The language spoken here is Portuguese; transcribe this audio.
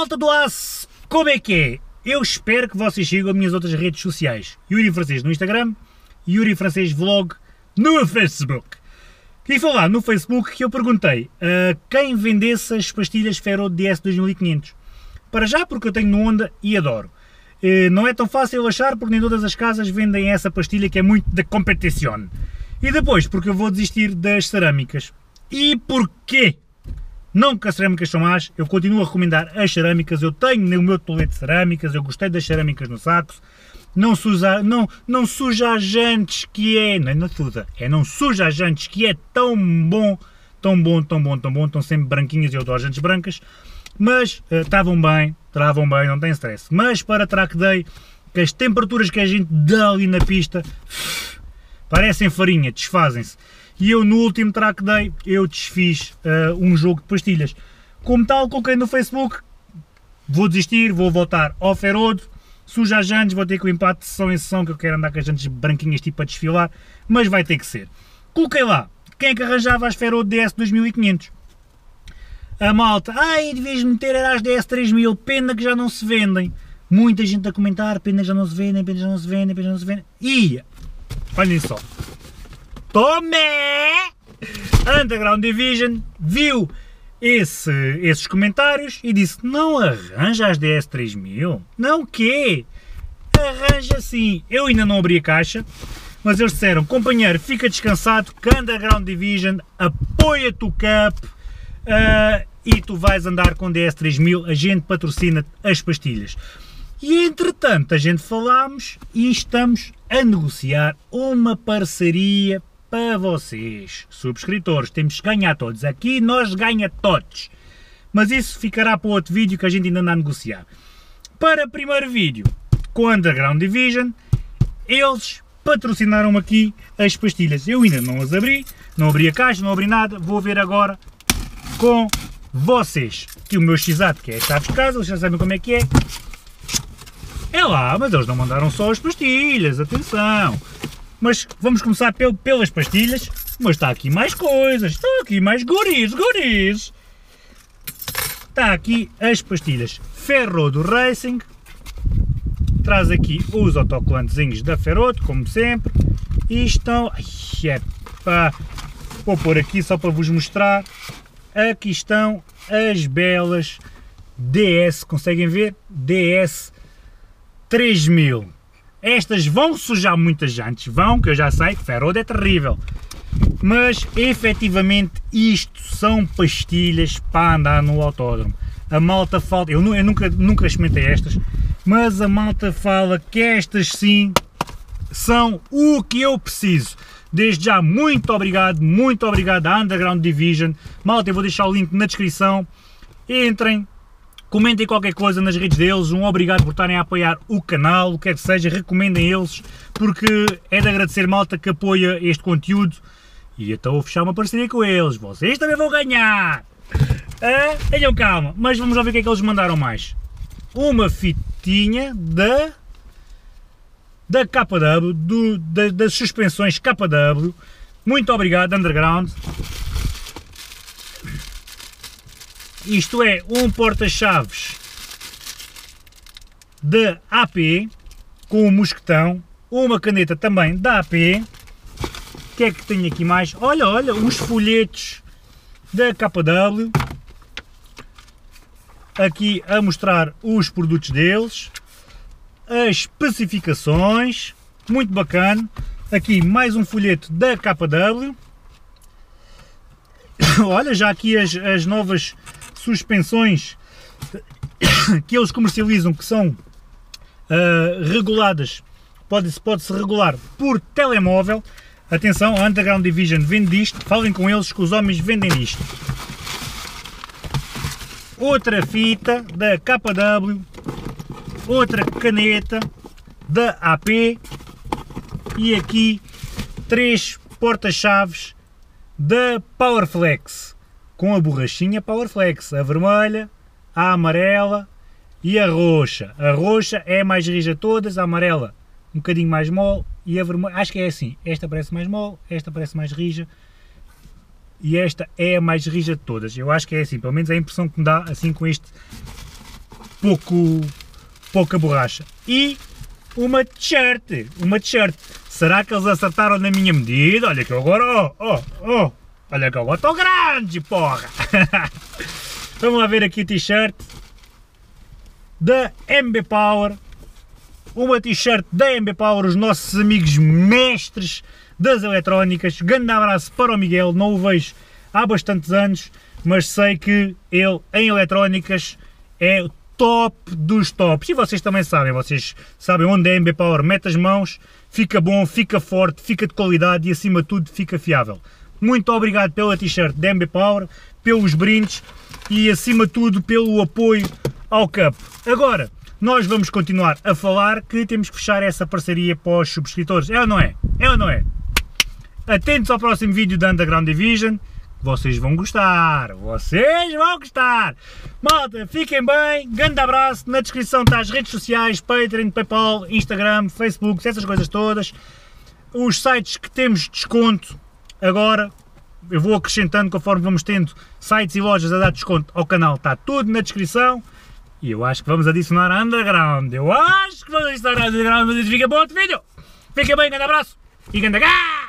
Malta do Aço, como é que é? Eu espero que vocês sigam as minhas outras redes sociais. Yuri Francês no Instagram, Yuri Francês Vlog no Facebook. E foi lá no Facebook que eu perguntei a quem vendesse as pastilhas Ferro DS 2500. Para já porque eu tenho no Onda e adoro. Eh, Não é tão fácil achar porque nem todas as casas vendem essa pastilha que é muito da competição. E depois porque eu vou desistir das cerâmicas. E porquê? Não que as cerâmicas são más, eu continuo a recomendar as cerâmicas, eu tenho no meu tolete de cerâmicas, eu gostei das cerâmicas no saco, não suja, não, não suja as jantes que é, não é não suja, é não suja as jantes que é tão bom, tão bom, tão bom, tão bom, estão sempre branquinhas e eu adoro jantes brancas, mas eh, estavam bem, estavam bem, não tem stress. Mas para track day, que as temperaturas que a gente dá ali na pista, parecem farinha, desfazem-se. E eu no último track day, eu desfiz eh, um jogo de pastilhas. Como tal, coloquei no Facebook, vou desistir, vou voltar ao Ferodo, suja as jantes, vou ter que limpar de sessão em sessão, que eu quero andar com as jantes branquinhas tipo a desfilar, mas vai ter que ser. Coloquei lá, quem é que arranjava as Ferodo DS 2500? A malta, ai, devias meter era as DS 3000, pena que já não se vendem. Muita gente a comentar, pena que já não se vendem, pena que já não se vendem, pena que já não se vendem. E, olhem só, Tome! Underground Division viu esse, esses comentários e disse: Não arranja as DS 3000? Não quê? Arranja sim. Eu ainda não abri a caixa, mas eles disseram: Companheiro, fica descansado que Underground Division apoia-te o cap ah, e tu vais andar com DS 3000. A gente patrocina as pastilhas. E entretanto, a gente falámos e estamos a negociar uma parceria para vocês, subscritores. Temos que ganhar todos. Aqui nós ganha todos. Mas isso ficará para outro vídeo que a gente ainda anda a negociar. Para o primeiro vídeo, com a Underground Division, eles patrocinaram aqui as pastilhas. Eu ainda não as abri, não abri a caixa, não abri nada. Vou ver agora com vocês. Aqui o meu x que é as chaves de casa, vocês já sabem como é que é. É lá, mas eles não mandaram só as pastilhas, atenção. Mas vamos começar pel- pelas pastilhas, mas está aqui mais coisas, está aqui mais guris, guris. Está aqui as pastilhas Ferro do Racing, traz aqui os autocolantezinhos da Ferroto, como sempre, e estão, ai, epá, vou pôr aqui só para vos mostrar, aqui estão as belas DS, conseguem ver? DS 3000. Estas vão sujar muitas jantes, vão, que eu já sei que Ferrodo é terrível. Mas efetivamente isto são pastilhas para andar no autódromo. A malta fala, eu, eu nunca, nunca experimentei estas, mas a malta fala que estas sim são o que eu preciso. Desde já, muito obrigado, muito obrigado à Underground Division. Malta, eu vou deixar o link na descrição. Entrem, comentem qualquer coisa nas redes deles, um obrigado por estarem a apoiar o canal, o que quer que seja, recomendem eles, porque é de agradecer malta que apoia este conteúdo e então vou fechar uma parceria com eles, vocês também vão ganhar! Ah, tenham calma, mas vamos lá ver o que é que eles mandaram mais. Uma fitinha da da KW, do, da- das suspensões KW, muito obrigado Underground, Isto é um porta-chaves da AP com um mosquetão, uma caneta também da AP. O que é que tenho aqui mais? Olha, olha, os folhetos da KW. Aqui a mostrar os produtos deles, as especificações, muito bacana. Aqui mais um folheto da KW. Olha, já aqui as, as novas suspensões que eles comercializam que são ah, reguladas, pode-se pode -se regular por telemóvel. Atenção, a Underground Division vende isto, falem com eles que os homens vendem isto. Outra fita da KW, outra caneta da AP e aqui três porta-chaves da Powerflex com a borrachinha Powerflex, a vermelha, a amarela e a roxa. A roxa é a mais rija de todas, a amarela um bocadinho mais mole e a vermelha, acho que é assim, esta parece mais mole, esta parece mais rija e esta é a mais rija de todas. Eu acho que é assim, pelo menos é a impressão que me dá assim com este pouco, pouca borracha. E uma t-shirt, uma t-shirt. Será que eles acertaram na minha medida? Olha que agora, oh, oh, oh, olha que eu estou grande, porra! Vamos lá ver aqui t-shirt da MB Power, uma t-shirt da MB Power, os nossos amigos mestres das eletrónicas. Grande abraço para o Miguel, não o vejo há bastantes anos, mas sei que ele em eletrónicas é o top dos tops. E vocês também sabem, vocês sabem onde a MB Power mete as mãos, fica bom, fica forte, fica de qualidade e acima de tudo fica fiável. Muito obrigado pela t-shirt da MB Power, pelos brindes e acima de tudo pelo apoio ao Cup. Agora, nós vamos continuar a falar que temos que fechar essa parceria para os subscritores. É ou não é? É ou não é? Atentos ao próximo vídeo da Underground Division. Vocês vão gostar, vocês vão gostar. Malta, fiquem bem, grande abraço, na descrição está as redes sociais, Patreon, Paypal, Instagram, Facebook, essas coisas todas. Os sites que temos desconto agora, eu vou acrescentando conforme vamos tendo sites e lojas a dar desconto ao canal, está tudo na descrição. E eu acho que vamos adicionar a Underground, eu acho que vamos adicionar a Underground, mas fica bom outro vídeo. Fiquem bem, grande abraço e grande gás!